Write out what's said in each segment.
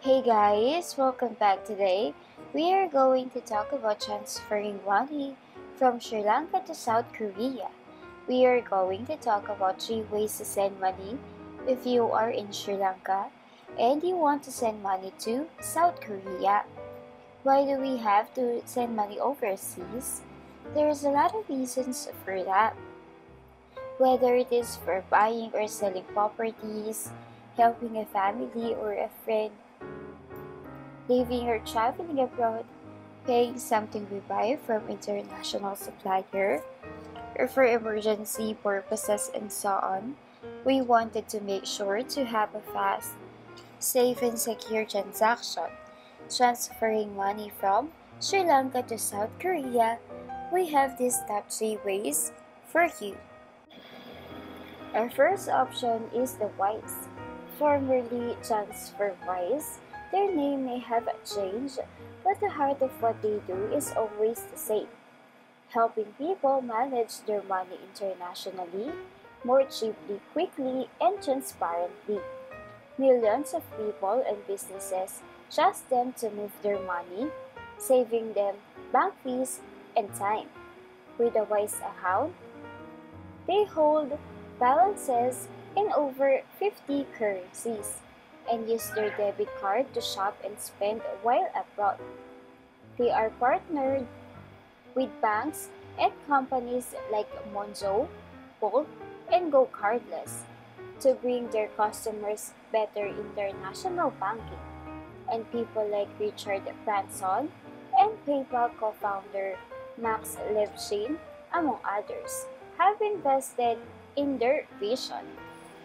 Hey guys, welcome back today. We are going to talk about transferring money from Sri Lanka to South Korea. We are going to talk about three ways to send money if you are in Sri Lanka and you want to send money to South Korea. Why do we have to send money overseas? There's a lot of reasons for that. Whether it is for buying or selling properties, helping a family or a friend, living or traveling abroad, paying something we buy from international supplier, or for emergency purposes and so on, we wanted to make sure to have a fast, safe and secure transaction. Transferring money from Sri Lanka to South Korea, we have these top 3 ways for you. Our first option is the WISE, formerly TransferWise. Their name may have changed, but the heart of what they do is always the same helping people manage their money internationally more cheaply, quickly, and transparently. Millions of people and businesses trust them to move their money, saving them bank fees and time. With a Wise account, they hold balances in over 50 currencies and use their debit card to shop and spend while abroad. They are partnered with banks and companies like Monzo, Bolt, and Go Cardless to bring their customers better international banking. And people like Richard Branson and PayPal co-founder Max Levchin, among others, have invested in their vision.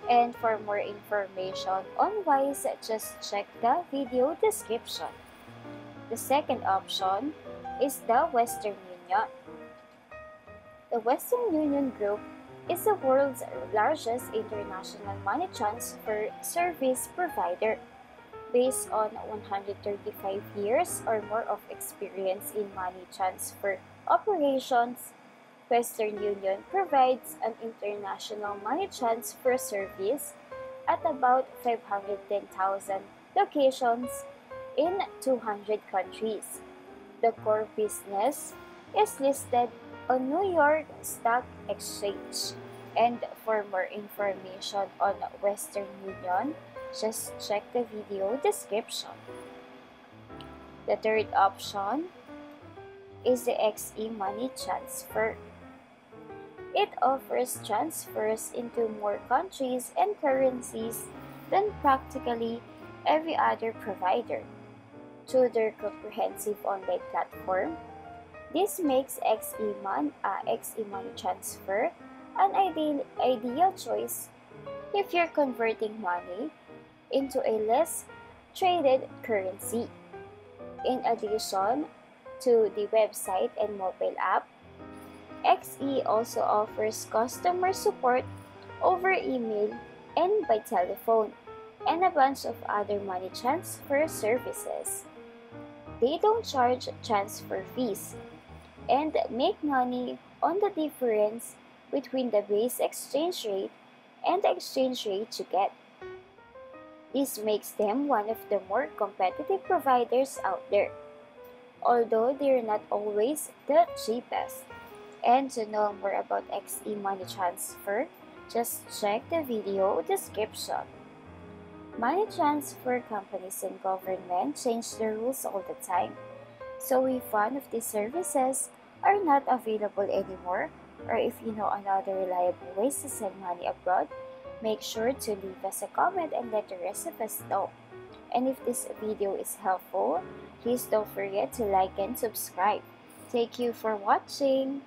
And for more information on WISE, just check the video description. The second option is the Western Union. The Western Union Group is the world's largest international money transfer service provider. Based on 135 years or more of experience in money transfer operations, Western Union provides an international money transfer service at about 510,000 locations in 200 countries. The core business is listed on New York Stock Exchange. And for more information on Western Union, just check the video description. The third option is the XE Money Transfer. It offers transfers into more countries and currencies than practically every other provider. Through their comprehensive online platform, this makes XE, Mon, uh, Transfer an ideal, ideal choice if you're converting money into a less traded currency. In addition to the website and mobile app, XE also offers customer support over email and by telephone, and a bunch of other money transfer services. They don't charge transfer fees and make money on the difference between the base exchange rate and the exchange rate you get. This makes them one of the more competitive providers out there, although they're not always the cheapest. And to know more about XE Money Transfer, just check the video description. Money transfer companies and government change the rules all the time. So if one of these services are not available anymore, or if you know another reliable ways to send money abroad, make sure to leave us a comment and let the rest of us know. And if this video is helpful, please don't forget to like and subscribe. Thank you for watching.